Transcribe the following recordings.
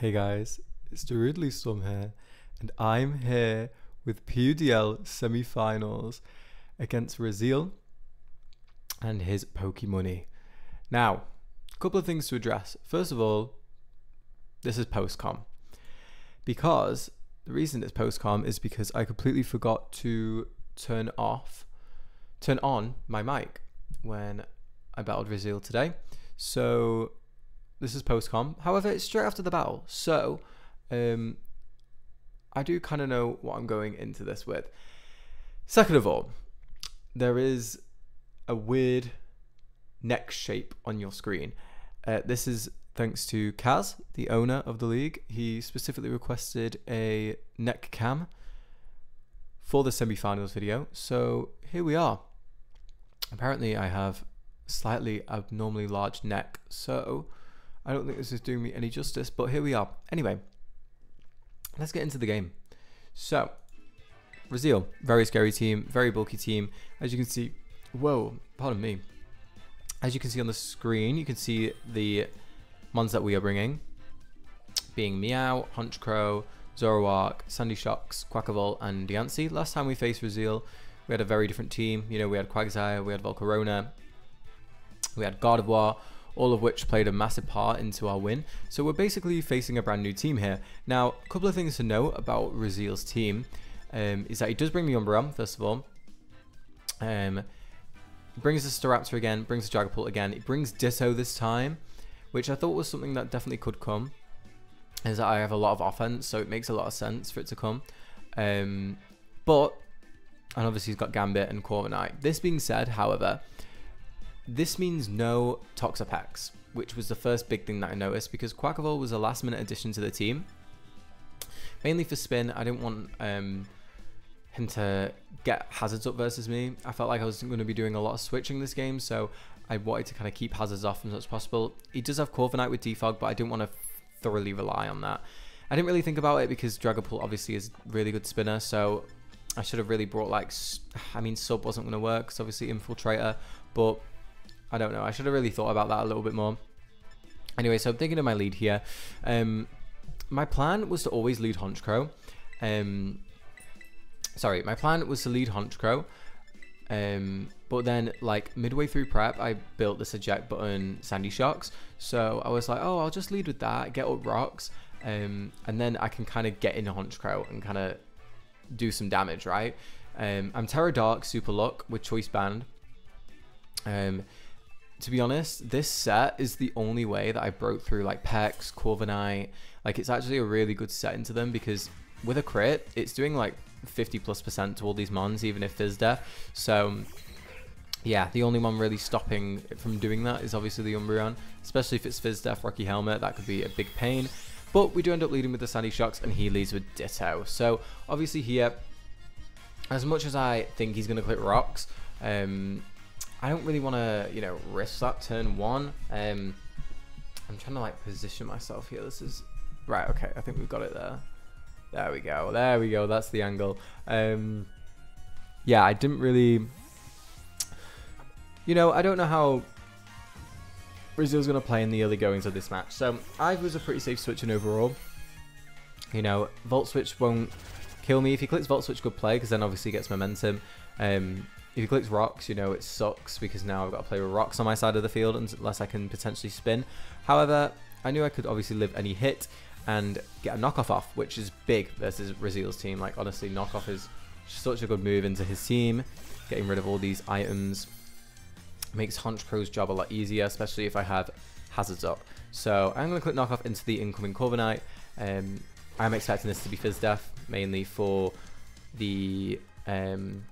Hey guys, it's DarudeLeafStorm here, and I'm here with PUDL semi-finals against Raziel and his PokeMoney. Now, a couple of things to address. First of all, this is postcom because the reason it's postcom is because I completely forgot to turn off, turn on my mic when I battled Raziel today. So this is postcom. However, it's straight after the battle, so um, I do kind of know what I'm going into this with. Second of all, there is a weird neck shape on your screen. Uh, this is thanks to Kaz, the owner of the league. He specifically requested a neck cam for the semi-finals video. So here we are. Apparently, I have slightly abnormally large neck. So I don't think this is doing me any justice, but here we are. Anyway, let's get into the game. So, Raziel, very scary team, very bulky team. As you can see, whoa, pardon me. As you can see on the screen, you can see the mons that we are bringing, being Meow, Honchkrow, Zoroark, Sandy Shocks, Quaquaval, and Diancie. Last time we faced Raziel, we had a very different team. You know, we had Quagsire, we had Volcarona, we had Gardevoir, all of which played a massive part into our win. So we're basically facing a brand new team here. Now, a couple of things to note about Raziel's team um, is that he does bring the Umbreon, first of all. Um, brings the Staraptor again, brings the Dragapult again. It brings Ditto this time, which I thought was something that definitely could come. Is that I have a lot of offense, so it makes a lot of sense for it to come. Um, but, and obviously he's got Gambit and Corviknight. This being said, however, this means no Toxapex, which was the first big thing that I noticed because Quaquaval was a last minute addition to the team. Mainly for spin, I didn't want um, him to get hazards up versus me. I felt like I was going to be doing a lot of switching this game, so I wanted to kind of keep hazards off as much as possible. He does have Corviknight with Defog, but I didn't want to thoroughly rely on that. I didn't really think about it because Dragapult obviously is really good spinner, so I should have really brought like, I mean, sub wasn't going to work because obviously infiltrator, but I don't know. I should have really thought about that a little bit more. Anyway, so I'm thinking of my lead here. Um, my plan was to always lead Honchkrow. Um, sorry, my plan was to lead Honchkrow. Um, but then, like, midway through prep, I built this eject button Sandy Shocks. So I was like, oh, I'll just lead with that, get up rocks, um, and then I can kind of get into Honchkrow and kind of do some damage, right? Um, I'm Tera Dark, Super Luck with Choice Band. Um, to be honest, this set is the only way that I broke through like Pex, Corviknight. Like it's actually a really good set into them because with a crit, it's doing like 50 plus percent to all these mons, even if Phys Def. So yeah, the only one really stopping from doing that is obviously the Umbreon, especially if it's Phys Def, Rocky Helmet, that could be a big pain. But we do end up leading with the Sandy Shocks and he leads with Ditto. So obviously here, as much as I think he's going to click rocks, um, I don't really want to, you know, risk that turn one. Um, I'm trying to like position myself here. This is right. Okay, I think we've got it there. There we go. There we go. That's the angle. Um, yeah, I didn't really. You know, I don't know how Raziel's going to play in the early goings of this match. So I was a pretty safe switching overall. You know, Volt Switch won't kill me. If he clicks Volt Switch, good play, because then obviously he gets momentum. Um, if he clicks rocks, you know, it sucks because now I've got to play with rocks on my side of the field unless I can potentially spin. However, I knew I could obviously live any hit and get a knockoff off, which is big versus Raziel's team. Like, honestly, knockoff is such a good move into his team. Getting rid of all these items makes Honchkrow's job a lot easier, especially if I have hazards up. So I'm going to click knockoff into the incoming Corviknight. Um, I'm expecting this to be Phys Def, mainly for the um,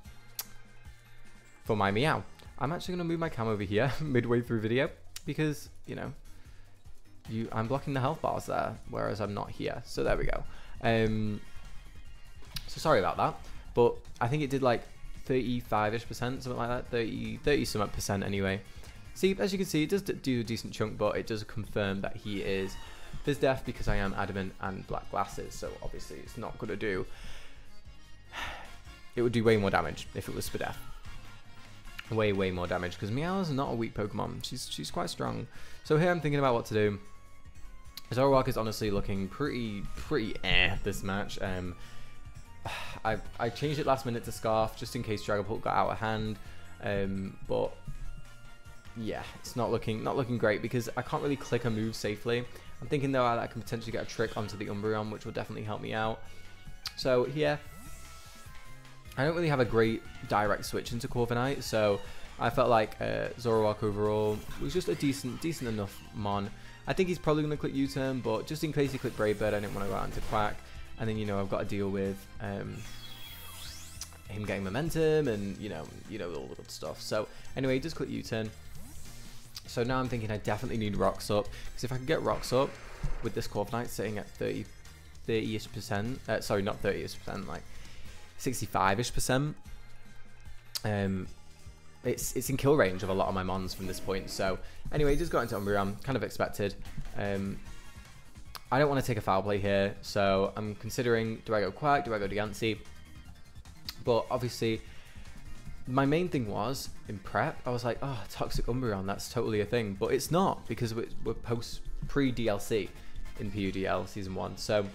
for my meow. I'm actually going to move my cam over here midway through video because, you know, you I'm blocking the health bars there, whereas I'm not here. So there we go. Um, so sorry about that. But I think it did like 35-ish percent, something like that. 30, 30 some percent anyway. See, as you can see, it does do a decent chunk, but it does confirm that he is Phys Def because I am adamant and black glasses. So obviously it's not going to do... It would do way more damage if it was Spadef way, way more damage because Meow is not a weak Pokemon. She's she's quite strong. So here I'm thinking about what to do. Zoroark is honestly looking pretty, pretty eh this match. Um, I, I changed it last minute to Scarf just in case Dragapult got out of hand. Um, but yeah, it's not looking not looking great because I can't really click a move safely. I'm thinking though I can potentially get a trick onto the Umbreon, which will definitely help me out. So yeah, I don't really have a great direct switch into Corviknight, so I felt like uh, Zoroark overall was just a decent decent enough Mon. I think he's probably going to click U-turn, but just in case he clicked Brave Bird, I didn't want to go out into Quack. And then, you know, I've got to deal with um, him getting momentum and, you know, you know, all the good stuff. So, anyway, just click U-turn. So now I'm thinking I definitely need Rocks up. Because if I can get Rocks up with this Corviknight sitting at 30, 30-ish percent, uh, sorry, not 30-ish percent, like 65-ish percent, um, it's it's in kill range of a lot of my mons from this point. So anyway, just got into Umbreon, kind of expected. Um, I don't want to take a foul play here, so I'm considering do I go Quack, do I go Diancie? But obviously, my main thing was in prep, I was like, oh, Toxic Umbreon, that's totally a thing. But it's not because we're, we're post pre DLC in PUDL season one. So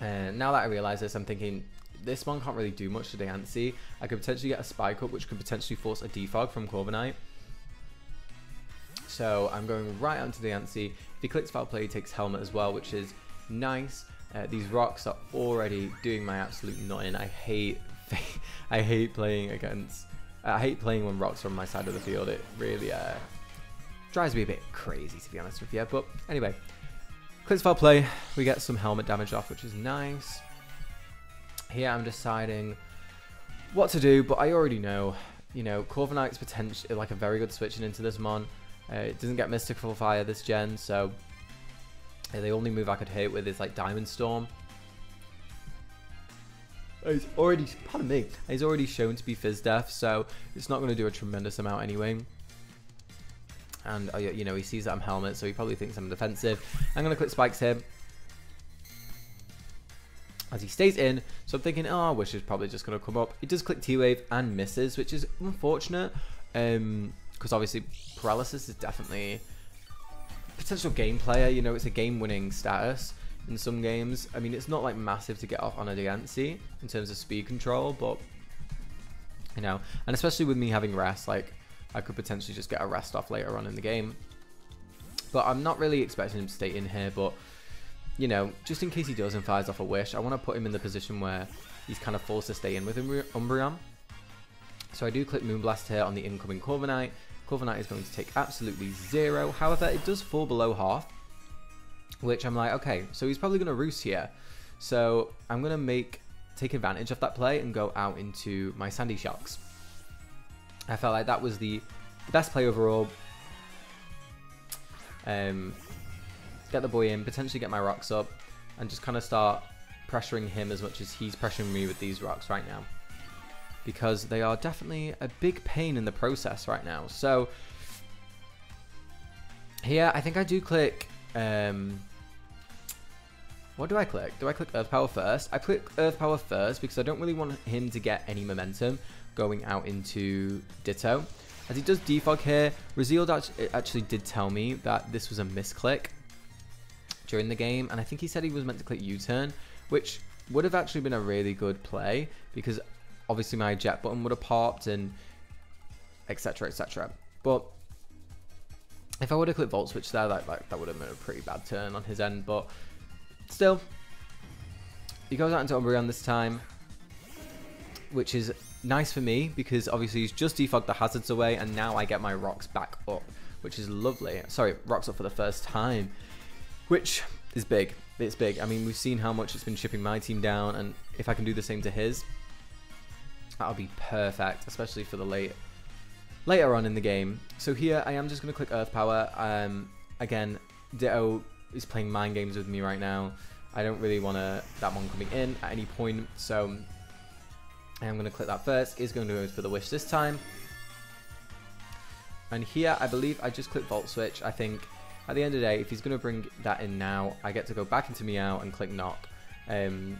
uh, now that I realize this, I'm thinking this one can't really do much to Diancie. I could potentially get a Spike Up, which could potentially force a Defog from Corviknight. So I'm going right onto Diancie. If he clicks Foul Play, he takes Helmet as well, which is nice. Uh, these rocks are already doing my absolute nutting. I hate, I hate playing against. Uh, I hate playing when rocks are on my side of the field. It really uh, drives me a bit crazy, to be honest with you. But anyway, clicks Foul Play. We get some helmet damage off, which is nice. Here I'm deciding what to do, but I already know. You know, Corviknight's potential like a very good switching into this mon. Uh, it doesn't get Mystical Fire this gen, so uh, the only move I could hit with is like Diamond Storm. He's already, pardon me, he's already shown to be Phys Def, so it's not going to do a tremendous amount anyway. And, uh, you know, he sees that I'm Helmet, so he probably thinks I'm defensive. I'm going to click Spikes here as he stays in. So I'm thinking, oh, Wish is probably just going to come up. He does click T-Wave and misses, which is unfortunate. Um, because obviously paralysis is definitely potential game player. You know, it's a game-winning status in some games. I mean, it's not like massive to get off on a Diancie in terms of speed control, but you know, and especially with me having rest, like I could potentially just get a rest off later on in the game. But I'm not really expecting him to stay in here, but you know, just in case he does and fires off a wish, I want to put him in the position where he's kind of forced to stay in with Umbreon. So I do click Moonblast here on the incoming Corviknight. Corviknight is going to take absolutely zero. However, it does fall below half, which I'm like, okay, so he's probably going to roost here. So I'm going to make take advantage of that play and go out into my Sandy Shocks. I felt like that was the best play overall. Um, get the boy in, potentially get my rocks up, and just kind of start pressuring him as much as he's pressuring me with these rocks right now. Because they are definitely a big pain in the process right now. So, here, I think I do click... Um, what do I click? Do I click Earth Power first? I click Earth Power first because I don't really want him to get any momentum going out into Ditto. As he does defog here, Raziel actually did tell me that this was a misclick during the game, and I think he said he was meant to click U-turn, which would have actually been a really good play because obviously my jet button would have popped and etc etc. But if I would have clicked Volt Switch there, that, that would have been a pretty bad turn on his end, but still, he goes out into Umbreon this time, which is nice for me because obviously he's just defogged the hazards away and now I get my rocks back up, which is lovely. Sorry, rocks up for the first time which is big. It's big. I mean, we've seen how much it's been chipping my team down, and if I can do the same to his, that'll be perfect, especially for the late later on in the game. So here I am just going to click Earth Power. Um, again, Ditto is playing mind games with me right now. I don't really want that one coming in at any point, so I am going to click that first. Is going to go for the Wish this time. And here, I believe I just click Volt Switch. I think at the end of the day, if he's going to bring that in now, I get to go back into Meow and click Knock. Um,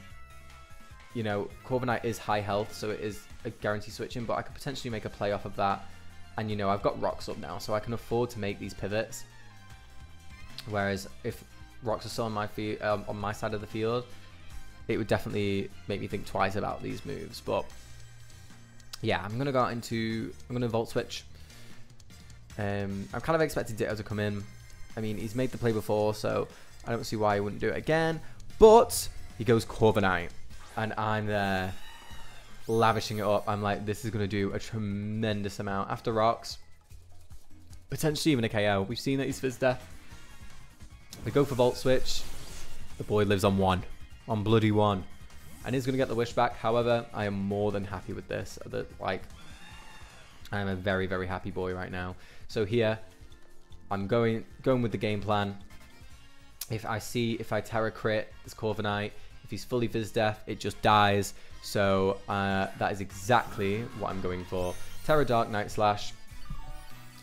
you know, Corviknight is high health, so it is a guarantee switching, but I could potentially make a play off of that. And, you know, I've got Rocks up now, so I can afford to make these pivots. Whereas if rocks are still on my feet um, on my side of the field, it would definitely make me think twice about these moves. But yeah, I'm gonna go out into I'm gonna volt switch. Um, I'm kind of expecting Ditto to come in. I mean, he's made the play before, so I don't see why he wouldn't do it again. But he goes Corviknight, and I'm there lavishing it up. I'm like, this is going to do a tremendous amount. After rocks, potentially even a KO. We've seen that he's Phys Def. We go for Volt Switch. The boy lives on one. On bloody one. And he's going to get the wish back. However, I am more than happy with this. Like, I am a very, very happy boy right now. So here, I'm going going with the game plan. If I see, if I Tera crit this Corviknight, if he's fully Phys Def, it just dies. So uh, that is exactly what I'm going for. Tera Dark Knight Slash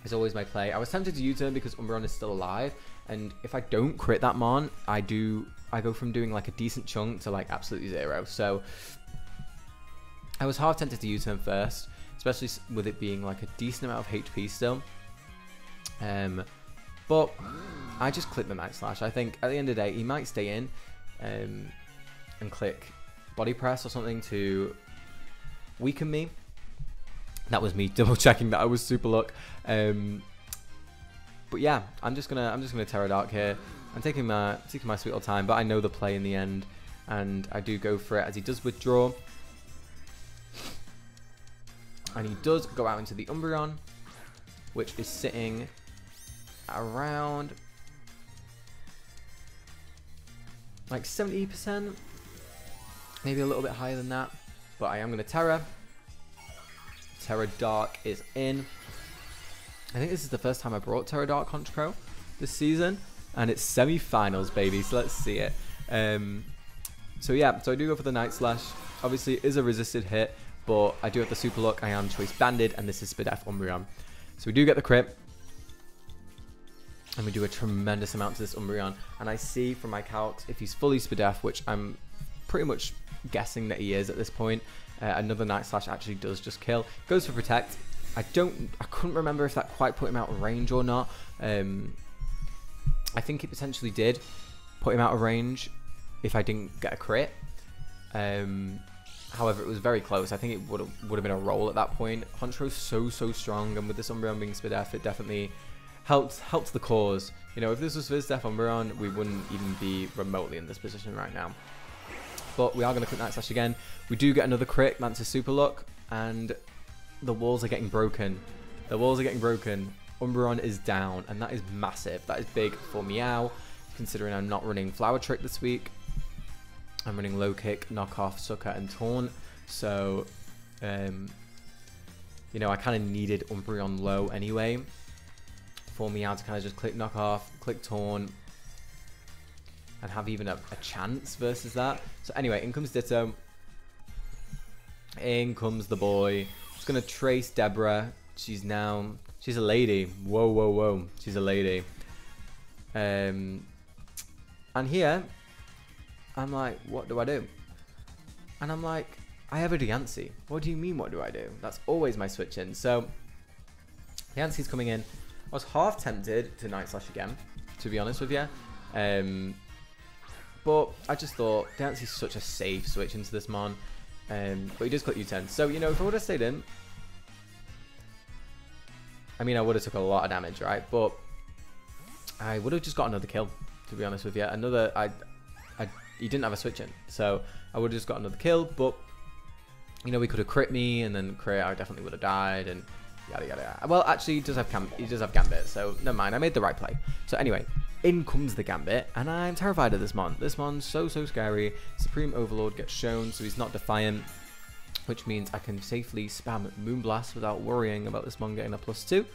is always my play. I was tempted to U-turn because Umbreon is still alive, and if I don't crit that Mon, I do I go from doing like a decent chunk to like absolutely zero. So I was half tempted to U-turn first, especially with it being like a decent amount of HP still. Um, but I just click the Night Slash. I think at the end of the day, he might stay in um, and click body press or something to weaken me. That was me double checking that I was super luck. Um, but yeah, I'm just gonna I'm just gonna Tera Dark here. I'm taking my taking my sweet old time, but I know the play in the end, and I do go for it as he does withdraw, and he does go out into the Umbreon, which is sitting around like 70%, maybe a little bit higher than that. But I am going to Tera. Tera Dark is in. I think this is the first time I brought Tera Dark Honchkrow this season. And it's semi-finals, baby. So let's see it. Um, so yeah, so I do go for the Night Slash. Obviously, it is a resisted hit. But I do have the Super Luck. I am Choice Banded. And this is Spadef Umbreon. So we do get the crit. And we do a tremendous amount to this Umbreon. And I see from my calcs, if he's fully Spadef, which I'm pretty much guessing that he is at this point, uh, another Night Slash actually does just kill. Goes for Protect. I don't, I couldn't remember if that quite put him out of range or not. Um, I think it potentially did put him out of range if I didn't get a crit. Um, however, it was very close. I think it would have would have been a roll at that point. Honchkrow's so so strong, and with this Umbreon being Spadef, it definitely helped helped the cause. You know, if this was Phys Def Umbreon, we wouldn't even be remotely in this position right now. But we are going to click Night Slash again. We do get another crit, Mantis Super Luck, and the walls are getting broken. The walls are getting broken. Umbreon is down, and that is massive. That is big for Meow, considering I'm not running Flower Trick this week. I'm running Low Kick, Knockoff, Sucker, and Taunt. So, um, you know, I kind of needed Umbreon low anyway for Meow to kind of just click knock off, click Taunt, and have even a, a chance versus that. So anyway, in comes Ditto. In comes the boy. Just gonna trace Deborah. She's now she's a lady. Whoa, whoa, whoa. She's a lady. Um, and here, I'm like, what do I do? And I'm like, I have a Diancie. What do you mean, what do I do? That's always my switch in. So, Diancie's coming in. I was half tempted to Night Slash again, to be honest with you. Um, but I just thought Diancie's such a safe switch into this Mon. Um, but he does click U-turn. So, you know, if I would have stayed in, I mean, I would have took a lot of damage, right? But I would have just got another kill, to be honest with you. Another, I, I, he didn't have a switch in. So I would have just got another kill, but, you know, he could have crit me, and then crit, I definitely would have died, and yada, yada. Well, actually, he does have, he does have Gambit, so never mind. I made the right play. So anyway, in comes the Gambit, and I'm terrified of this Mon. This Mon's so, so scary. Supreme Overlord gets shown, so he's not Defiant, which means I can safely spam Moonblast without worrying about this Mon getting a plus two,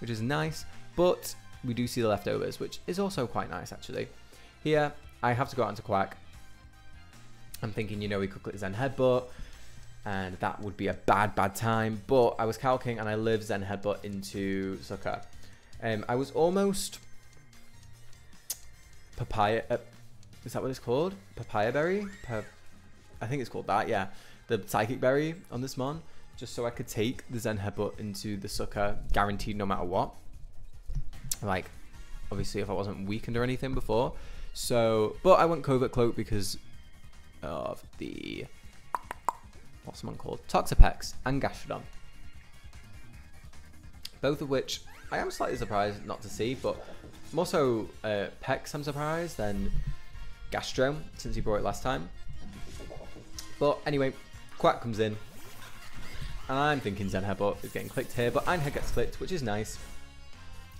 which is nice, but we do see the leftovers, which is also quite nice, actually. Here, I have to go out into Quack. I'm thinking, you know, he could click Zen Headbutt, and that would be a bad, bad time, but I was calking, and I lived Zen Headbutt into Sucker. Um, I was almost papaya. Uh, is that what it's called? Papaya berry? Pa I think it's called that. Yeah, the psychic berry on this mon, just so I could take the Zen Headbutt into the sucker, guaranteed no matter what. Like, obviously, if I wasn't weakened or anything before, So, but I went Covert Cloak because of the what's one called Toxapex and Gastrodon. Both of which I am slightly surprised not to see, but more so uh, Pex I'm surprised than Gastro since he brought it last time. But anyway, Quack comes in. And I'm thinking Zen Headbutt is getting clicked here, but Iron Head gets clicked, which is nice.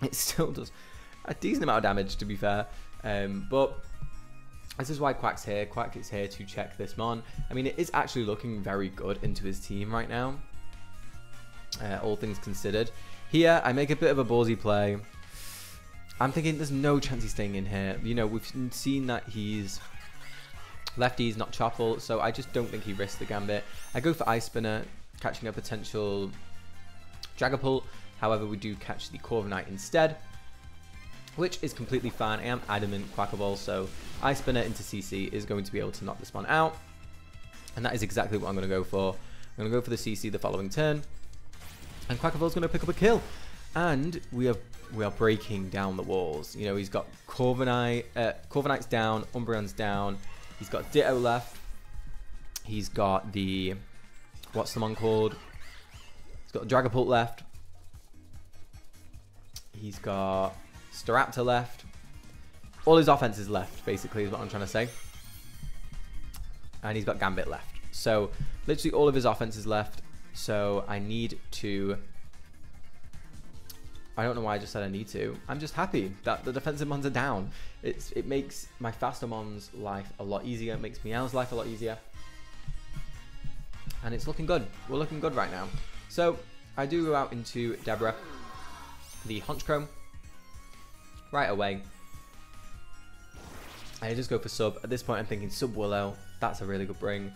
It still does a decent amount of damage, to be fair. Um, but this is why Quack's here. Quack is here to check this Mon. I mean, it is actually looking very good into his team right now. Uh, all things considered. Here, I make a bit of a ballsy play. I'm thinking there's no chance he's staying in here. You know, we've seen that he's lefty, not choppable, so I just don't think he risks the gambit. I go for Ice Spinner, catching a potential Dragapult. However, we do catch the Corviknight instead which is completely fine. I am adamant Quaquaval, so Ice Spinner into CC is going to be able to knock this one out. And that is exactly what I'm going to go for. I'm going to go for the CC the following turn. And Quaquaval's going to pick up a kill. And we are we are breaking down the walls. You know, he's got Corviknight, uh, Corviknight's down, Umbreon's down. He's got Ditto left. He's got the, what's the one called? He's got Dragapult left. He's got Staraptor left. All his offense is left, basically, is what I'm trying to say. And he's got Gambit left. So, literally all of his offense is left. So, I need to... I don't know why I just said I need to. I'm just happy that the defensive mons are down. It's It makes my faster mons life a lot easier. It makes Meow's life a lot easier. And it's looking good. We're looking good right now. So, I do go out into Deborah, the Honchkrow, right away. I just go for sub. At this point, I'm thinking sub Willow. That's a really good bring.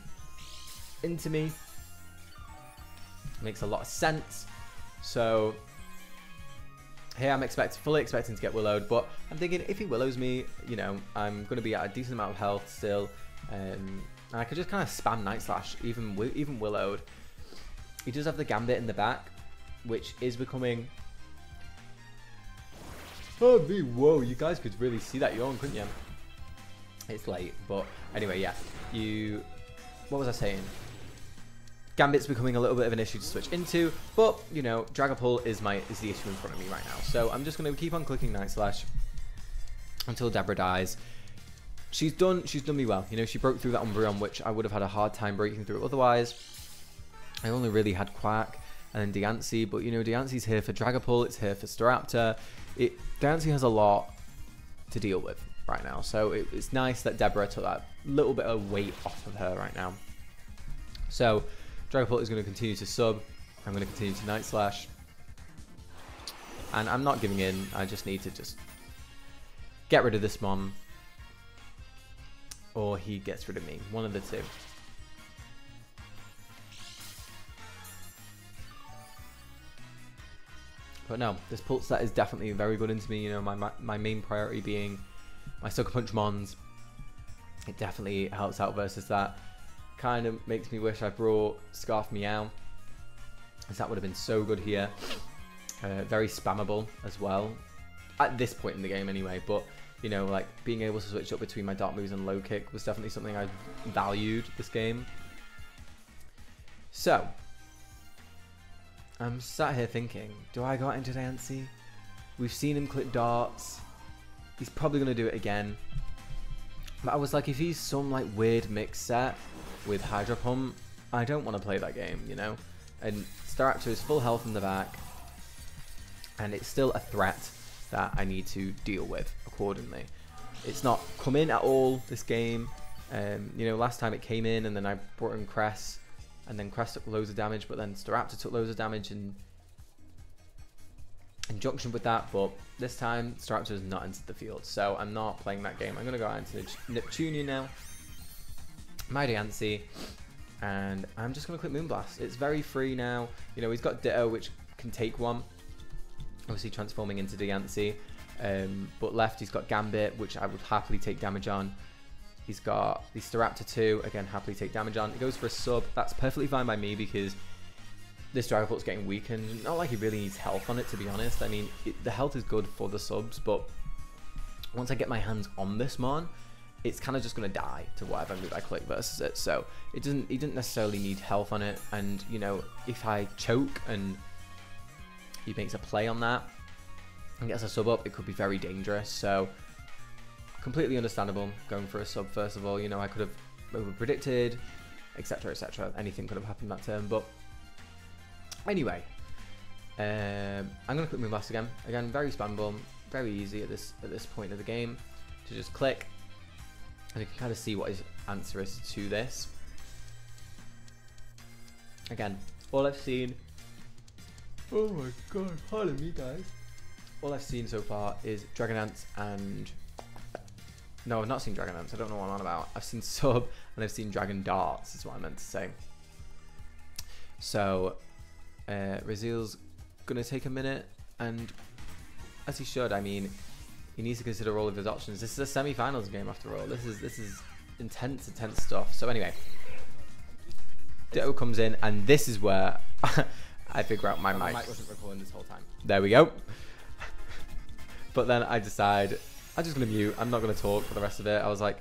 Into me. Makes a lot of sense. So here I'm expect, fully expecting to get Willowed, but I'm thinking if he Willows me, you know, I'm going to be at a decent amount of health still. Um, and I could just kind of spam Night Slash, even, even Willowed. He does have the Gambit in the back, which is becoming Oh, me, whoa, you guys could really see that own, couldn't you? It's late, but anyway, yeah. You, what was I saying? Gambit's becoming a little bit of an issue to switch into, but, you know, Dragapult is my is the issue in front of me right now. So I'm just going to keep on clicking Night Slash until Deborah dies. She's done she's done me well. You know, she broke through that Umbreon, which I would have had a hard time breaking through otherwise. I only really had Quack and then Diancie, but, you know, Diancie's here for Dragapult, it's here for Staraptor, it Diancie has a lot to deal with right now. So it, it's nice that Deborah took that little bit of weight off of her right now. So Dragapult is going to continue to sub. I'm going to continue to Night Slash. And I'm not giving in. I just need to just get rid of this mom. Or he gets rid of me. One of the two. But no, this pulse set is definitely very good into me. You know, my, my, my main priority being my Sucker Punch Mons. It definitely helps out versus that. Kind of makes me wish I brought Scarf Meow. As that would have been so good here. Uh, very spammable as well. At this point in the game anyway. But, you know, like being able to switch up between my Dark Moves and Low Kick was definitely something I valued this game. So, I'm sat here thinking, do I go out into Diancie? We've seen him clip darts. He's probably going to do it again. But I was like, if he's some like weird mix set with Hydro Pump, I don't want to play that game, you know? And Staraptor is full health in the back. And it's still a threat that I need to deal with accordingly. It's not come in at all this game. Um, you know, last time it came in and then I brought in Cress and then Crest took loads of damage, but then Staraptor took loads of damage in conjunction with that, but this time Staraptor has not entered the field, so I'm not playing that game. I'm going to go out into Neptunian now, my and I'm just going to click Moonblast. It's very free now. You know, he's got Ditto, which can take one, obviously transforming into Diancie, um, but left he's got Gambit, which I would happily take damage on. He's got the Staraptor 2, again, happily take damage on. He goes for a sub. That's perfectly fine by me because this Dragapult's getting weakened. Not like he really needs health on it, to be honest. I mean, it, the health is good for the subs, but once I get my hands on this mon, it's kind of just gonna die to whatever move I click versus it. So it doesn't, it didn't necessarily need health on it. And you know, if I choke and he makes a play on that and gets a sub up, it could be very dangerous. So completely understandable going for a sub first of all. You know, I could have over predicted, etc., etc. Anything could have happened that turn, but anyway, um, I'm gonna click Moonblast again. Again, very spammable, very easy at this at this point of the game to just click, and you can kind of see what his answer is to this. Again, all I've seen. Oh my god, pardon me, guys. All I've seen so far is Dragon Dance and. No, I've not seen Dragon Dance. I don't know what I'm on about. I've seen Sub and I've seen Dragon Darts, is what I meant to say. So, uh, Raziel's going to take a minute, and as he should, I mean, he needs to consider all of his options. This is a semi-finals game after all. This is this is intense, intense stuff. So anyway, Ditto comes in, and this is where I figure out my Oh, mic. mic wasn't recording this whole time. There we go. but then I decide I'm just gonna mute. I'm not gonna talk for the rest of it. I was like,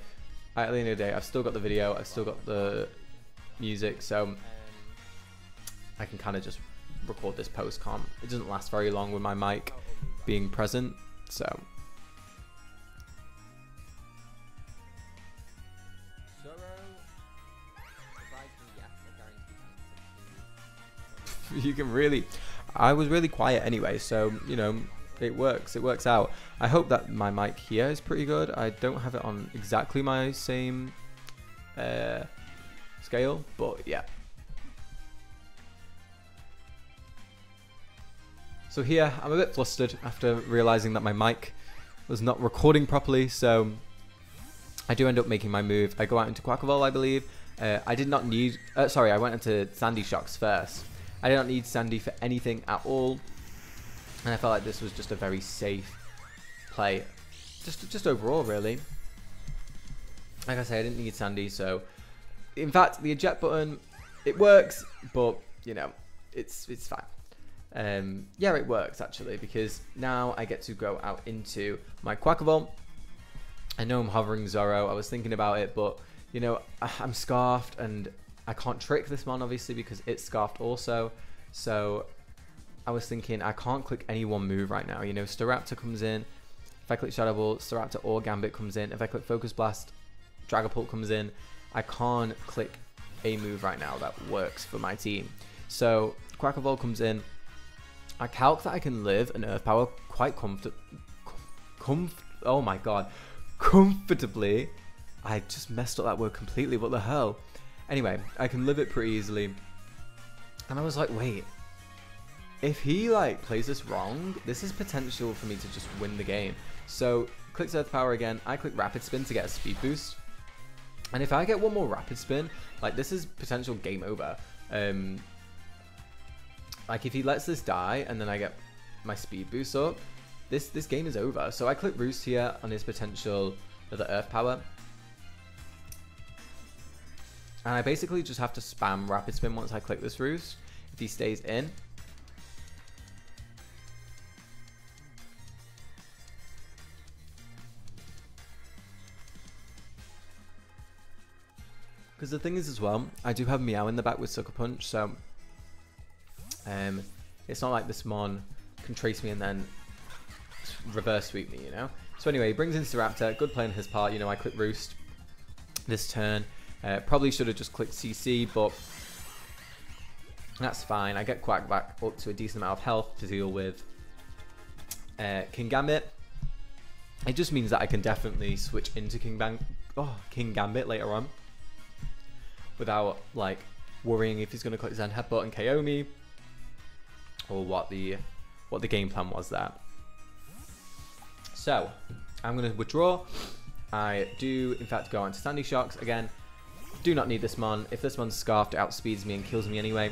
at the end of the day, I've still got the video. I've still got the music, so I can kind of just record this post com. It doesn't last very long with my mic being present, so you can really. I was really quiet anyway, so you know it works. It works out. I hope that my mic here is pretty good. I don't have it on exactly my same uh, scale, but yeah. So here, I'm a bit flustered after realizing that my mic was not recording properly, so I do end up making my move. I go out into Quaquaval, I believe. Uh, I did not need, uh, sorry, I went into Sandy Shocks first. I did not need Sandy for anything at all, and I felt like this was just a very safe play, just just overall, really. Like I say, I didn't need Sandy, so in fact, the eject button, it works, but you know, it's it's fine. Um, yeah, it works actually because now I get to go out into my Quaquaval. I know I'm hovering Zoro. I was thinking about it, but you know, I- I'm scarfed and I can't trick this one obviously because it's scarfed also. So I was thinking I can't click any one move right now. You know, Staraptor comes in. If I click Shadow Ball, Staraptor or Gambit comes in. If I click Focus Blast, Dragapult comes in. I can't click a move right now that works for my team. So Quaquaval comes in. I calc that I can live an Earth Power quite comfort, comf- oh my god, comfortably. I just messed up that word completely. What the hell? Anyway, I can live it pretty easily. And I was like, wait, if he like plays this wrong, this is potential for me to just win the game. So clicks Earth Power again. I click Rapid Spin to get a speed boost. And if I get one more Rapid Spin, like this is potential game over. Um, like if he lets this die and then I get my speed boost up, this this game is over. So I click Roost here on his potential other Earth Power. And I basically just have to spam Rapid Spin once I click this Roost. If he stays in. Because the thing is as well, I do have Meow in the back with Sucker Punch, so um, it's not like this Mon can trace me and then reverse sweep me, you know? So anyway, he brings in Staraptor, good play on his part, you know, I click Roost this turn. Uh, probably should have just clicked CC, but that's fine. I get Quack back up to a decent amount of health to deal with uh, King Gambit. It just means that I can definitely switch into King Bang, oh, King Gambit later on without like worrying if he's going to click Zen Headbutt and KO me or what the what the game plan was there. So I'm going to withdraw. I do in fact go on to Sandy Shocks again. Do not need this mon. If this one's scarfed, it outspeeds me and kills me anyway.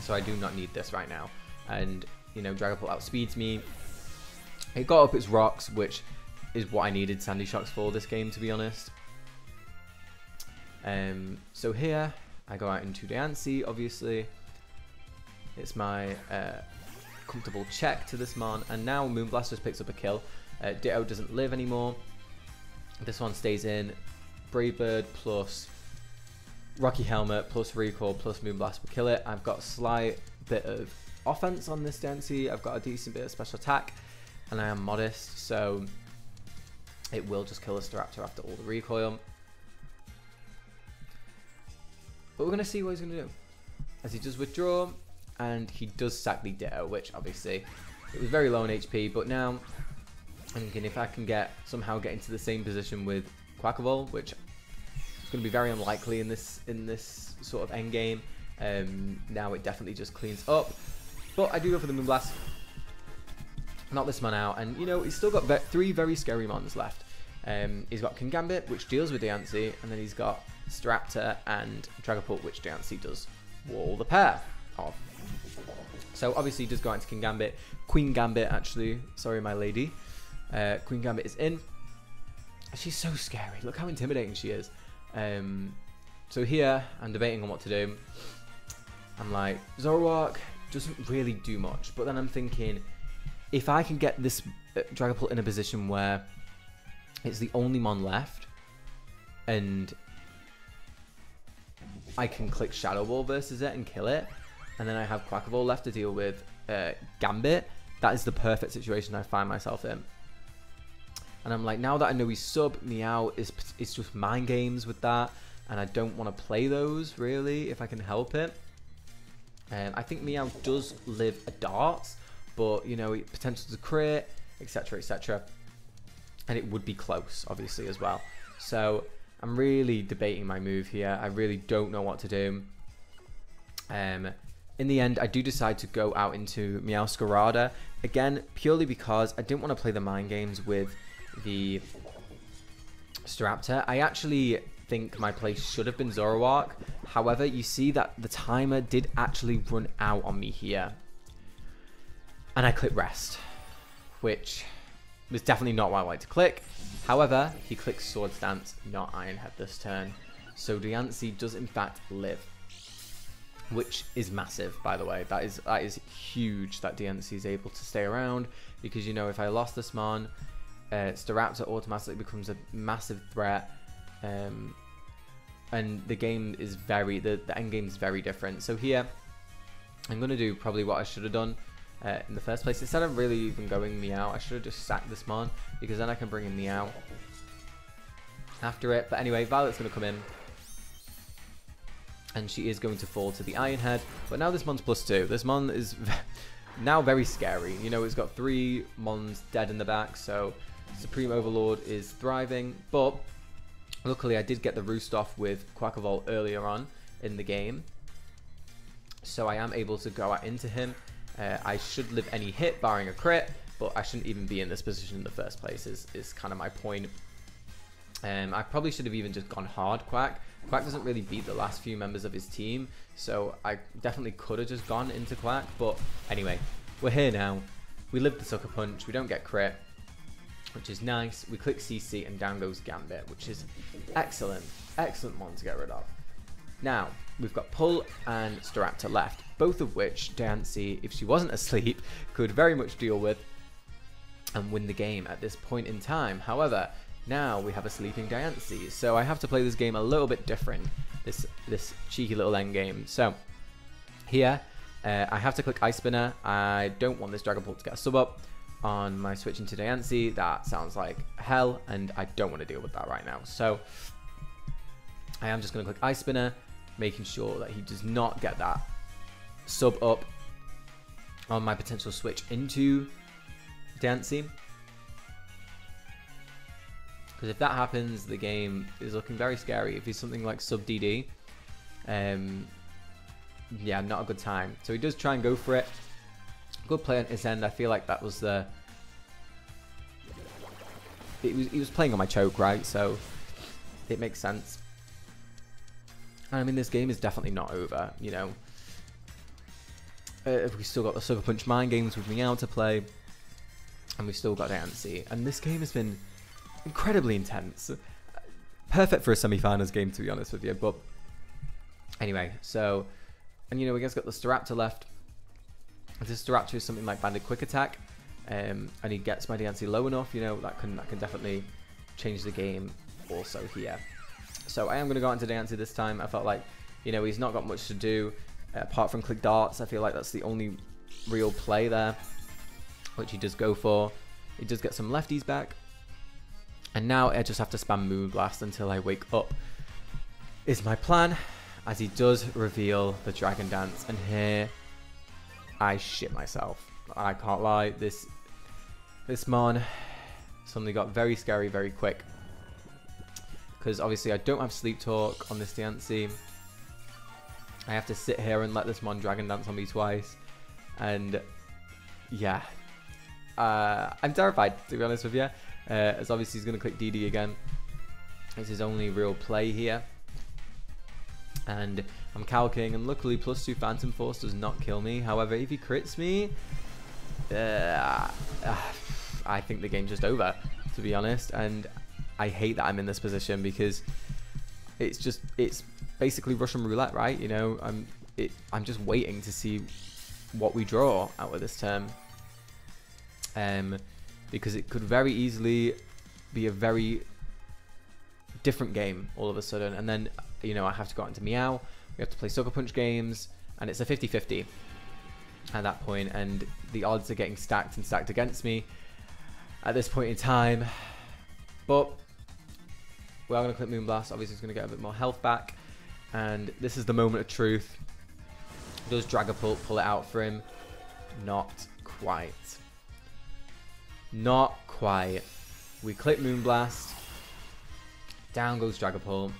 So I do not need this right now. And you know, Dragapult outspeeds me. It got up its rocks, which is what I needed Sandy Shocks for this game, to be honest. Um, so here, I go out into Diancie, obviously. It's my uh, comfortable check to this man, and now Moonblast just picks up a kill. Uh, Ditto doesn't live anymore. This one stays in. Brave Bird plus Rocky Helmet plus Recoil plus Moonblast will kill it. I've got a slight bit of offense on this Diancie. I've got a decent bit of special attack, and I am modest, so it will just kill the Staraptor after all the recoil. But we're going to see what he's going to do. As he does withdraw, and he does sack the Ditto, which obviously it was very low on HP, but now I'm thinking if I can get somehow get into the same position with Quaquaval, which is going to be very unlikely in this in this sort of end game. Um, now it definitely just cleans up. But I do go for the Moonblast. Not this man out, and you know he's still got ve three very scary mons left. Um, he's got King Gambit, which deals with Diancie, and then he's got Staraptor and Dragapult, which Diancie does wall the pair of. So obviously he does go into King Gambit. Queen Gambit, actually. Sorry, my lady. Uh, Queen Gambit is in. She's so scary. Look how intimidating she is. Um, so here, I'm debating on what to do. I'm like, Zoroark doesn't really do much. But then I'm thinking, if I can get this uh, Dragapult in a position where it's the only mon left, and I can click Shadow Ball versus it and kill it, and then I have Quaquaval left to deal with uh, Gambit, that is the perfect situation I find myself in. And I'm like, now that I know he's sub, Meow is it's just mind games with that, and I don't want to play those really if I can help it. Um, I think Meow does live a darts, but you know, potential to crit, etc., etc. And it would be close, obviously, as well. So I'm really debating my move here. I really don't know what to do. Um, in the end, I do decide to go out into Meowscarada. Again, purely because I didn't want to play the mind games with the Staraptor. I actually think my play should have been Zoroark. However, you see that the timer did actually run out on me here. And I clicked rest, which was definitely not what I wanted to click. However, he clicks Swords Dance, not Iron Head this turn. So Diancie does in fact live. Which is massive, by the way. That is that is huge that Diancie is able to stay around. Because, you know, if I lost this Mon, uh, Staraptor automatically becomes a massive threat. Um, and the game is very, the, the end game is very different. So here, I'm going to do probably what I should have done uh, in the first place. Instead of really even going Meow, I should have just sacked this Mon because then I can bring in Meow after it. But anyway, Violet's going to come in and she is going to fall to the Iron Head. But now this Mon's plus two. This Mon is now very scary. You know, it's got three Mons dead in the back, so Supreme Overlord is thriving. But luckily, I did get the roost off with Quaquaval earlier on in the game. So I am able to go out into him uh, I should live any hit, barring a crit, but I shouldn't even be in this position in the first place, is, is kind of my point. Um, I probably should have even just gone hard Quack. Quack doesn't really beat the last few members of his team, so I definitely could have just gone into Quack, but anyway, we're here now. We live the Sucker Punch, we don't get crit, which is nice. We click CC and down goes Gambit, which is excellent. Excellent one to get rid of. Now, we've got Pull and Staraptor left, both of which Diancie, if she wasn't asleep, could very much deal with and win the game at this point in time. However, now we have a sleeping Diancie, so I have to play this game a little bit different, this, this cheeky little end game. So, here, uh, I have to click Ice Spinner. I don't want this Dragon Ball to get a sub up on my switch into Diancie. That sounds like hell, and I don't want to deal with that right now. So, I am just going to click Ice Spinner, making sure that he does not get that sub up on my potential switch into Diancie. Because if that happens, the game is looking very scary. If he's something like sub DD, um, yeah, not a good time. So he does try and go for it. Good play on his end. I feel like that was the. It was, he was playing on my choke, right? So it makes sense. I mean, this game is definitely not over, you know. Uh, we've still got the Sucker Punch Mind games with me out to play, and we've still got Diancie. And this game has been incredibly intense. Perfect for a semi-finals game, to be honest with you. But anyway, so, and you know, we guys got the Staraptor left. This Staraptor is something like Banded Quick Attack. um, and he gets my Diancie low enough, you know, that can that can definitely change the game also here. So I am going to go into Diancie this time. I felt like, you know, he's not got much to do apart from click darts. I feel like that's the only real play there, which he does go for. He does get some lefties back. And now I just have to spam Moon Moonblast until I wake up is my plan as he does reveal the Dragon Dance. And here I shit myself. I can't lie. This this mon suddenly got very scary very quick. Because obviously I don't have sleep talk on this Diancie. I have to sit here and let this mon dragon dance on me twice. And yeah. Uh, I'm terrified to be honest with you. Uh, as obviously he's going to click DD again. It's his only real play here. And I'm calking and luckily plus two Phantom Force does not kill me. However, if he crits me, uh, I think the game's just over, to be honest. And I hate that I'm in this position because it's just it's basically Russian roulette, right? You know, I'm it. I'm just waiting to see what we draw out of this term, um, because it could very easily be a very different game all of a sudden, and then you know I have to go out into Meow. We have to play Sucker Punch games, and it's a 50-50 at that point, and the odds are getting stacked and stacked against me at this point in time. But we are going to click Moonblast. Obviously, it's going to get a bit more health back. And this is the moment of truth. Does Dragapult pull it out for him? Not quite. Not quite. We click Moonblast. Down goes Dragapult.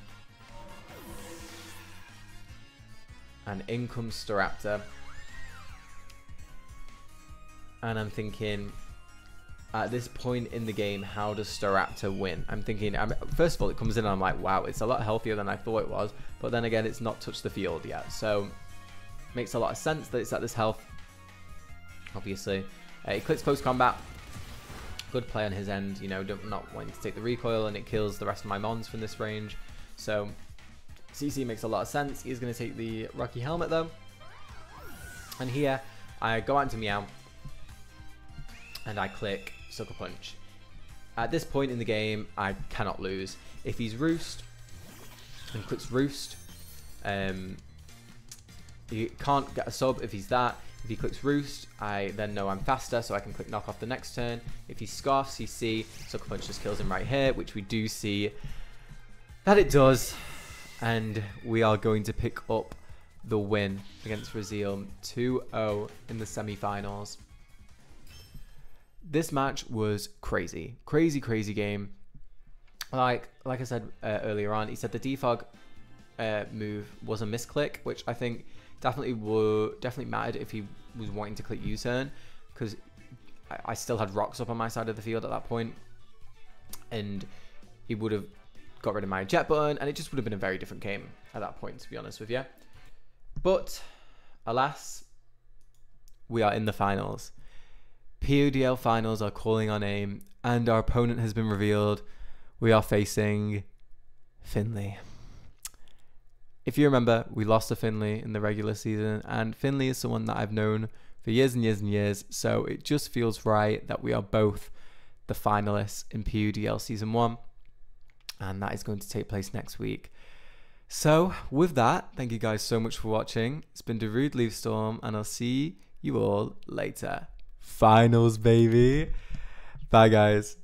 And in comes Staraptor. And I'm thinking, at this point in the game, how does Staraptor win? I'm thinking, I'm, first of all, it comes in and I'm like, wow, it's a lot healthier than I thought it was. But then again, it's not touched the field yet. So, makes a lot of sense that it's at this health, obviously. Uh, he clicks close combat. Good play on his end, you know, not wanting to take the recoil, and it kills the rest of my mons from this range. So, CC makes a lot of sense. He's going to take the Rocky Helmet, though. And here, I go out into Meow, and I click Sucker Punch. At this point in the game, I cannot lose. If he's Roost and clicks Roost, um, he can't get a sub if he's that. If he clicks Roost, I then know I'm faster, so I can click Knock off the next turn. If he Scarfs see, Sucker Punch just kills him right here, which we do see that it does. And we are going to pick up the win against Raziel 2-0 in the semi-finals this match was crazy, crazy, crazy game. Like like I said uh, earlier on, he said the defog uh, move was a misclick, which I think definitely would definitely mattered if he was wanting to click U-turn because I, I still had rocks up on my side of the field at that point, and he would have got rid of my Eject Button, and it just would have been a very different game at that point, to be honest with you. But alas, we are in the finals. PUDL finals are calling our name, and our opponent has been revealed. We are facing Finley. If you remember, we lost to Finley in the regular season, and Finley is someone that I've known for years and years and years, so it just feels right that we are both the finalists in PUDL Season 1, and that is going to take place next week. So, with that, thank you guys so much for watching. It's been DarudeLeafStorm, and I'll see you all later. Finals, baby. Bye, guys.